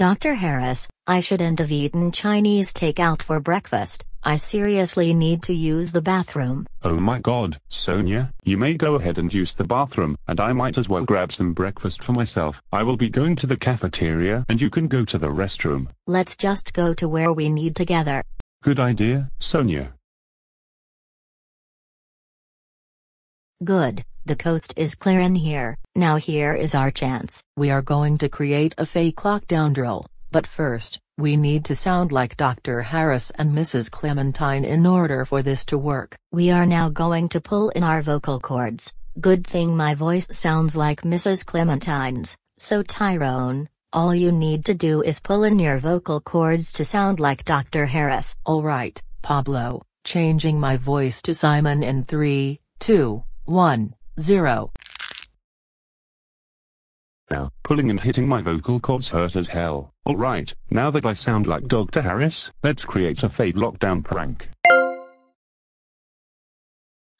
Dr. Harris, I shouldn't have eaten Chinese takeout for breakfast. I seriously need to use the bathroom. Oh my god, Sonia, you may go ahead and use the bathroom, and I might as well grab some breakfast for myself. I will be going to the cafeteria and you can go to the restroom. Let's just go to where we need together. Good idea, Sonia. Good, the coast is clear in here. Now here is our chance. We are going to create a fake lockdown drill, but first, we need to sound like Dr. Harris and Mrs. Clementine in order for this to work. We are now going to pull in our vocal cords. Good thing my voice sounds like Mrs. Clementine's, so Tyrone, all you need to do is pull in your vocal cords to sound like Dr. Harris. Alright, Pablo, changing my voice to Simon in 3, 2, 1, 0. Now, pulling and hitting my vocal cords hurt as hell. Alright, now that I sound like Dr. Harris, let's create a fake lockdown prank.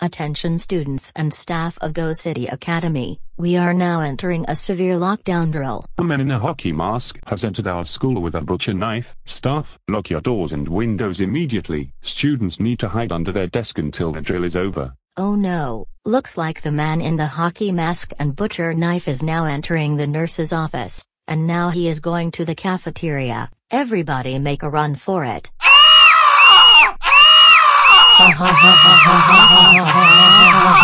Attention students and staff of Go City Academy, we are now entering a severe lockdown drill. A man in a hockey mask has entered our school with a butcher knife. Staff, lock your doors and windows immediately. Students need to hide under their desk until the drill is over. Oh no, looks like the man in the hockey mask and butcher knife is now entering the nurse's office, and now he is going to the cafeteria. Everybody make a run for it.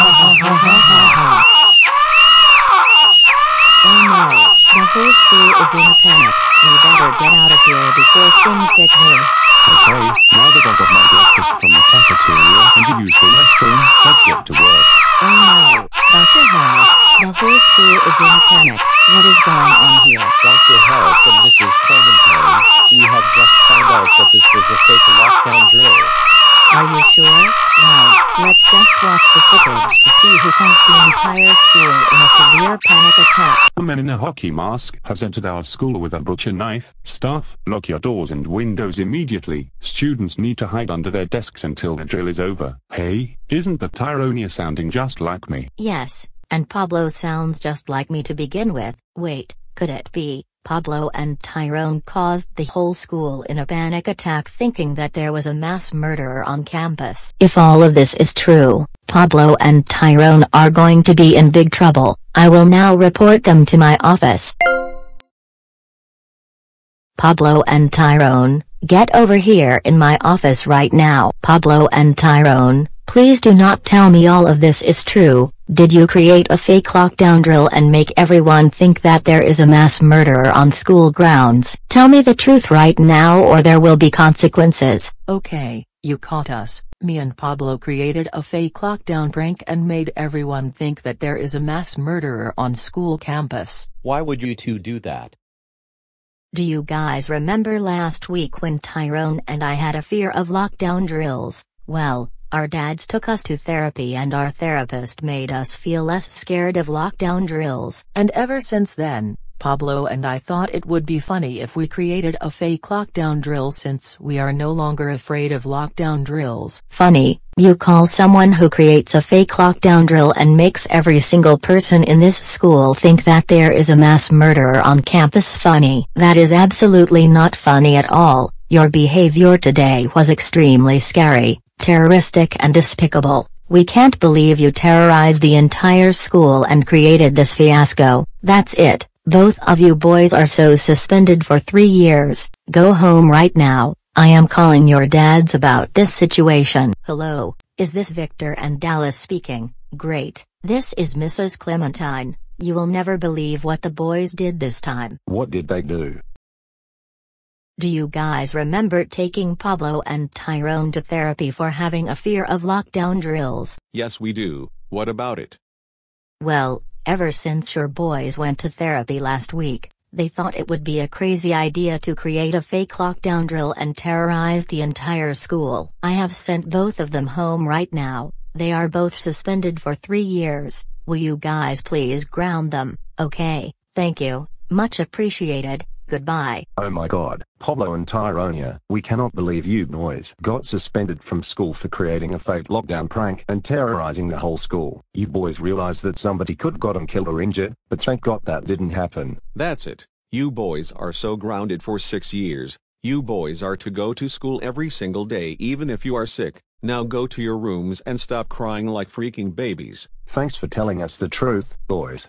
entire school in a severe panic attack. A man in a hockey mask has entered our school with a butcher knife. Staff, lock your doors and windows immediately. Students need to hide under their desks until the drill is over. Hey, isn't the Tyronia sounding just like me? Yes, and Pablo sounds just like me to begin with. Wait, could it be? Pablo and Tyrone caused the whole school in a panic attack thinking that there was a mass murderer on campus. If all of this is true, Pablo and Tyrone are going to be in big trouble. I will now report them to my office. Pablo and Tyrone, get over here in my office right now. Pablo and Tyrone, please do not tell me all of this is true. Did you create a fake lockdown drill and make everyone think that there is a mass murderer on school grounds? Tell me the truth right now or there will be consequences. Okay, you caught us. Me and Pablo created a fake lockdown prank and made everyone think that there is a mass murderer on school campus. Why would you two do that? Do you guys remember last week when Tyrone and I had a fear of lockdown drills? Well, our dads took us to therapy and our therapist made us feel less scared of lockdown drills. And ever since then, Pablo and I thought it would be funny if we created a fake lockdown drill since we are no longer afraid of lockdown drills. Funny, you call someone who creates a fake lockdown drill and makes every single person in this school think that there is a mass murderer on campus funny. That is absolutely not funny at all. Your behavior today was extremely scary, terroristic and despicable. We can't believe you terrorized the entire school and created this fiasco. That's it. Both of you boys are so suspended for three years. Go home right now. I am calling your dads about this situation. Hello, is this Victor and Dallas speaking? Great. This is Mrs. Clementine. You will never believe what the boys did this time. What did they do? Do you guys remember taking Pablo and Tyrone to therapy for having a fear of lockdown drills? Yes, we do. What about it? Well, ever since your boys went to therapy last week, they thought it would be a crazy idea to create a fake lockdown drill and terrorize the entire school. I have sent both of them home right now. They are both suspended for three years. Will you guys please ground them? Okay, thank you. Much appreciated. Goodbye. Oh my god, Pablo and Tyronia, we cannot believe you boys got suspended from school for creating a fake lockdown prank and terrorizing the whole school. You boys realized that somebody could got them killed or injured, but thank god that didn't happen. That's it. You boys are so grounded for six years. You boys are to go to school every single day even if you are sick. Now go to your rooms and stop crying like freaking babies. Thanks for telling us the truth, boys.